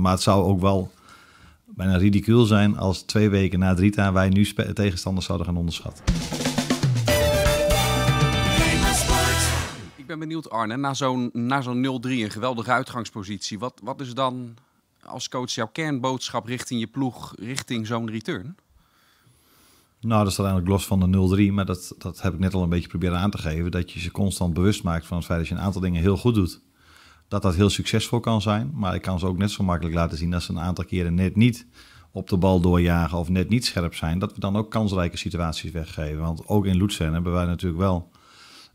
Maar het zou ook wel bijna ridicuul zijn als twee weken na Drita wij nu tegenstanders zouden gaan onderschatten. Ik ben benieuwd Arne, na zo'n zo'n 0-3 een geweldige uitgangspositie. Wat, wat is dan als coach jouw kernboodschap richting je ploeg, richting zo'n return? Nou, dat staat eigenlijk los van de 0-3, maar dat, dat heb ik net al een beetje proberen aan te geven. Dat je ze constant bewust maakt van het feit dat je een aantal dingen heel goed doet dat dat heel succesvol kan zijn. Maar ik kan ze ook net zo makkelijk laten zien dat ze een aantal keren net niet op de bal doorjagen of net niet scherp zijn. Dat we dan ook kansrijke situaties weggeven. Want ook in Lutsen hebben wij natuurlijk wel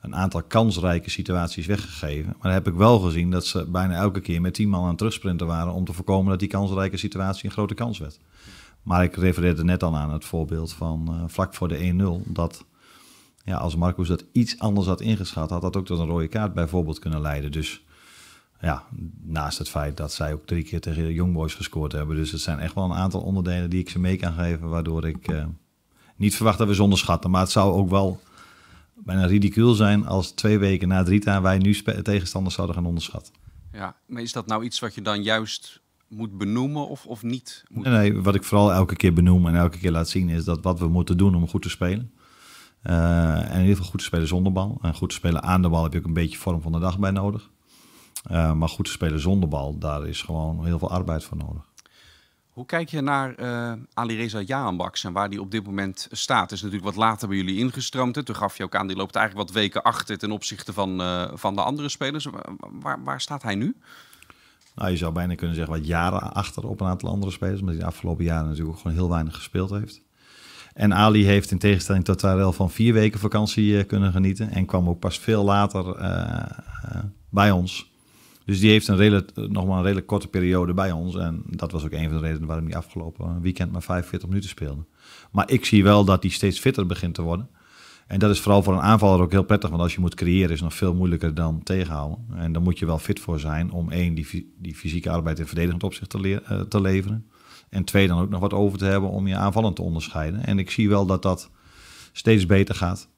een aantal kansrijke situaties weggegeven. Maar heb ik wel gezien dat ze bijna elke keer met 10 man aan het terugsprinten waren om te voorkomen dat die kansrijke situatie een grote kans werd. Maar ik refereerde net al aan het voorbeeld van uh, vlak voor de 1-0 dat ja, als Marcus dat iets anders had ingeschat, had dat ook tot een rode kaart bijvoorbeeld kunnen leiden. Dus ja, naast het feit dat zij ook drie keer tegen de Youngboys gescoord hebben. Dus het zijn echt wel een aantal onderdelen die ik ze mee kan geven, waardoor ik uh, niet verwacht dat we ze onderschatten. Maar het zou ook wel bijna ridicuul zijn als twee weken na Drita wij nu tegenstanders zouden gaan onderschatten. Ja, maar is dat nou iets wat je dan juist moet benoemen of, of niet? Moet... Nee, nee, wat ik vooral elke keer benoem en elke keer laat zien is dat wat we moeten doen om goed te spelen. Uh, en in ieder geval goed te spelen zonder bal. En goed te spelen aan de bal heb je ook een beetje vorm van de dag bij nodig. Uh, maar goed te spelen zonder bal, daar is gewoon heel veel arbeid voor nodig. Hoe kijk je naar uh, Ali Reza Jaanbaks en waar die op dit moment staat? Is natuurlijk wat later bij jullie ingestroomd. Hè? Toen gaf je ook aan, die loopt eigenlijk wat weken achter ten opzichte van, uh, van de andere spelers. Waar, waar staat hij nu? Nou, je zou bijna kunnen zeggen wat jaren achter op een aantal andere spelers. Omdat hij de afgelopen jaren natuurlijk ook gewoon heel weinig gespeeld heeft. En Ali heeft in tegenstelling tot Tarel van vier weken vakantie kunnen genieten. En kwam ook pas veel later bij ons. Dus die heeft een redelijk, nog maar een redelijk korte periode bij ons. En dat was ook een van de redenen waarom hij afgelopen weekend maar 45 minuten speelde. Maar ik zie wel dat hij steeds fitter begint te worden. En dat is vooral voor een aanvaller ook heel prettig. Want als je moet creëren is het nog veel moeilijker dan tegenhouden. En dan moet je wel fit voor zijn om één, die, fysieke arbeid in verdedigend opzicht te, uh, te leveren. En twee, dan ook nog wat over te hebben om je aanvallend te onderscheiden. En ik zie wel dat dat steeds beter gaat.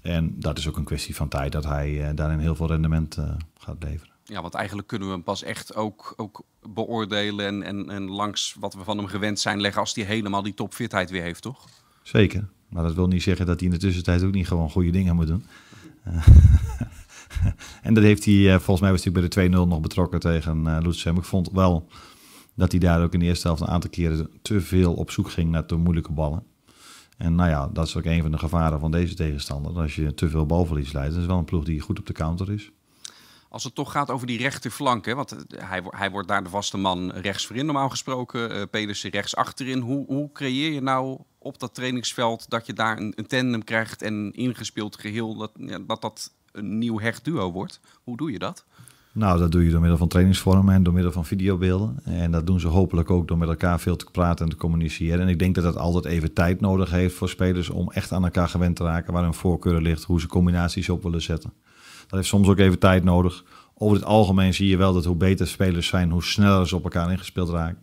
En dat is ook een kwestie van tijd dat hij uh, daarin heel veel rendement uh, gaat leveren. Ja, want eigenlijk kunnen we hem pas echt ook, ook beoordelen en, en, en langs wat we van hem gewend zijn leggen als hij helemaal die topfitheid weer heeft, toch? Zeker. Maar dat wil niet zeggen dat hij in de tussentijd ook niet gewoon goede dingen moet doen. en dat heeft hij, eh, volgens mij was hij bij de 2-0 nog betrokken tegen uh, Lutsen. Ik vond wel dat hij daar ook in de eerste helft een aantal keren te veel op zoek ging naar de moeilijke ballen. En nou ja, dat is ook een van de gevaren van deze tegenstander. Als je te veel balverlies leidt, dat is wel een ploeg die goed op de counter is. Als het toch gaat over die rechterflank, hè, want hij, hij wordt daar de vaste man rechts voorin normaal gesproken, uh, Pedersen rechts achterin. Hoe, hoe creëer je nou op dat trainingsveld dat je daar een, een tandem krijgt en ingespeeld geheel, dat, ja, dat dat een nieuw hecht duo wordt? Hoe doe je dat? Nou, dat doe je door middel van trainingsvormen en door middel van videobeelden. En dat doen ze hopelijk ook door met elkaar veel te praten en te communiceren. En ik denk dat dat altijd even tijd nodig heeft voor spelers om echt aan elkaar gewend te raken waar hun voorkeur ligt, hoe ze combinaties op willen zetten. Dat heeft soms ook even tijd nodig. Over het algemeen zie je wel dat hoe beter spelers zijn, hoe sneller ze op elkaar ingespeeld raken.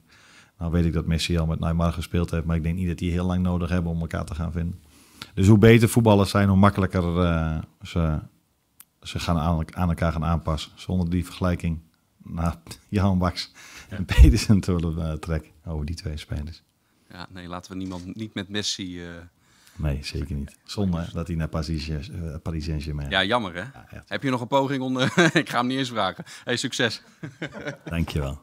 Nou weet ik dat Messi al met Neymar gespeeld heeft, maar ik denk niet dat die heel lang nodig hebben om elkaar te gaan vinden. Dus hoe beter voetballers zijn, hoe makkelijker uh, ze, ze gaan aan, aan, elkaar gaan aanpassen. Zonder die vergelijking naar Jan Baks en Pedersen te willen uh, trekken over die twee spelers. Ja, nee, laten we niemand niet met Messi uh, Nee, zeker niet. Zonde dat hij naar Paris, uh, Paris Saint-Germain. Ja, jammer hè. Ja, Heb je nog een poging om... ik ga hem niet eens vragen. Hey, succes. Dankjewel.